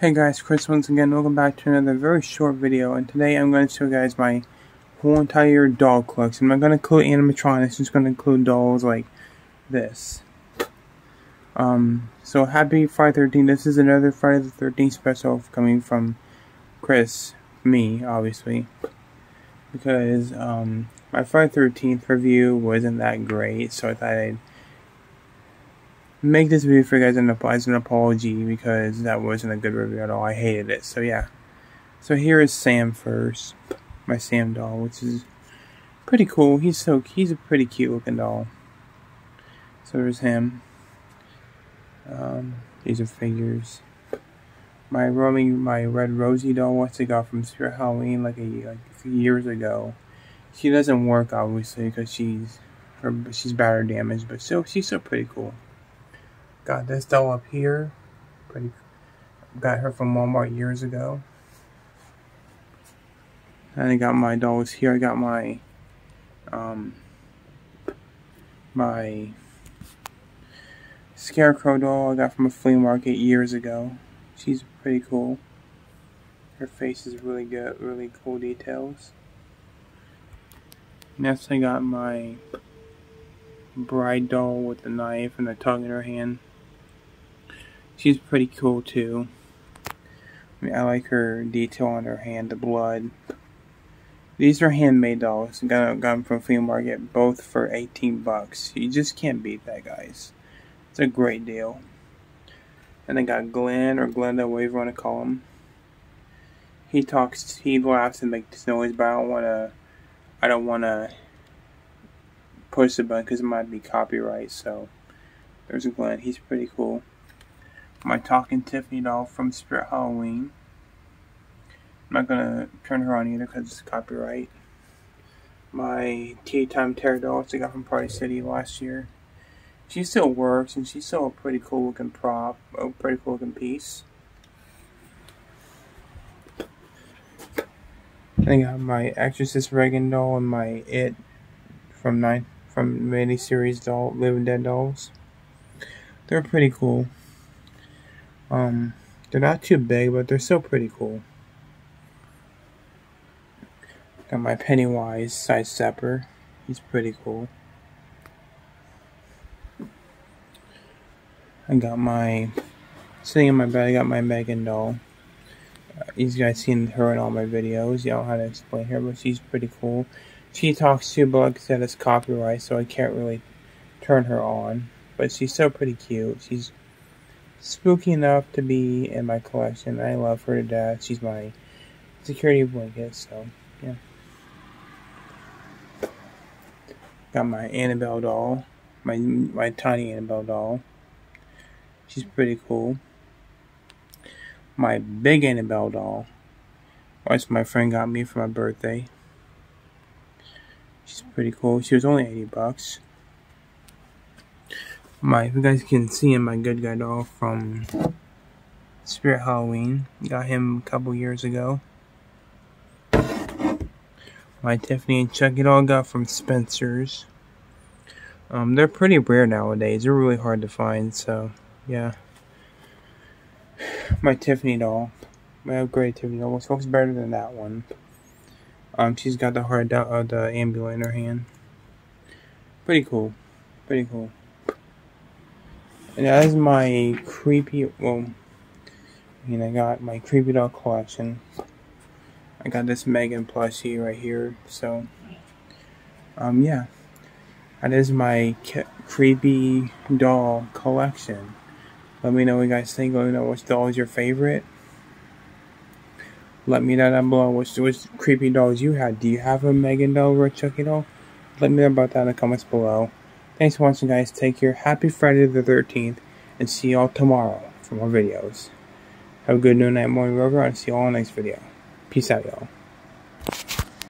Hey guys, Chris once again, welcome back to another very short video, and today I'm going to show you guys my whole entire doll collection. I'm not going to include animatronics, just going to include dolls like this. Um, so happy Friday 13th, this is another Friday the 13th special coming from Chris, me, obviously, because, um, my Friday 13th review wasn't that great, so I thought I'd make this video for you guys an, as an apology because that wasn't a good review at all. I hated it. So yeah. So here is Sam first, my Sam doll, which is pretty cool. He's so he's a pretty cute looking doll. So there's him. Um, these are figures. My roaming, my red Rosie doll, what's I got from Spirit Halloween like a like years ago. She doesn't work obviously because she's her she's battery damaged, but still she's still pretty cool. Got this doll up here. Pretty. Got her from Walmart years ago. And I got my dolls here. I got my um my scarecrow doll I got from a flea market years ago. She's pretty cool. Her face is really good, really cool details. Next I got my bride doll with the knife and the tongue in her hand. She's pretty cool too. I, mean, I like her detail on her hand, the blood. These are handmade dolls. Got, got them from Flea Market, both for 18 bucks. You just can't beat that, guys. It's a great deal. And I got Glenn, or Glenda, whatever you want to call him. He talks, he laughs and makes noise, but I don't want to, I don't want to push the button because it might be copyright, so there's Glenn. He's pretty cool my Talking Tiffany doll from Spirit Halloween. I'm not gonna turn her on either because it's copyright. My Tea Time Terror doll, which I got from Party City last year. She still works and she's still a pretty cool looking prop, a pretty cool looking piece. I got my Exorcist Regan doll and my It from nine from mini series doll Living Dead dolls. They're pretty cool. Um, they're not too big, but they're still pretty cool. Got my Pennywise Sidestepper. He's pretty cool. I got my sitting in my bed. I got my Megan doll. Uh, you guys seen her in all my videos. You know how to explain her, but she's pretty cool. She talks too, but like I said, it's copyright, so I can't really turn her on. But she's so pretty cute. She's spooky enough to be in my collection. I love her to death. She's my security blanket, so yeah. Got my Annabelle doll, my my tiny Annabelle doll. She's pretty cool. My big Annabelle doll, which my friend got me for my birthday. She's pretty cool. She was only 80 bucks my if you guys can see him my good guy doll from Spirit Halloween. Got him a couple years ago. My Tiffany and Chucky doll got from Spencer's. Um, they're pretty rare nowadays. They're really hard to find, so yeah. My Tiffany doll. My upgraded Tiffany doll. looks better than that one. Um, she's got the hard uh, the ambulance in her hand. Pretty cool. Pretty cool. And that is my creepy, well, I mean, I got my creepy doll collection. I got this Megan plushie right here, so, um, yeah. That is my creepy doll collection. Let me know what you guys think. Let me know which doll is your favorite. Let me know down below which, which creepy dolls you had. Do you have a Megan doll or a Chucky doll? Let me know about that in the comments below. Thanks for watching, guys. Take care. Happy Friday the 13th, and see y'all tomorrow for more videos. Have a good noon, night, morning, wherever, and see y'all in the next video. Peace out, y'all.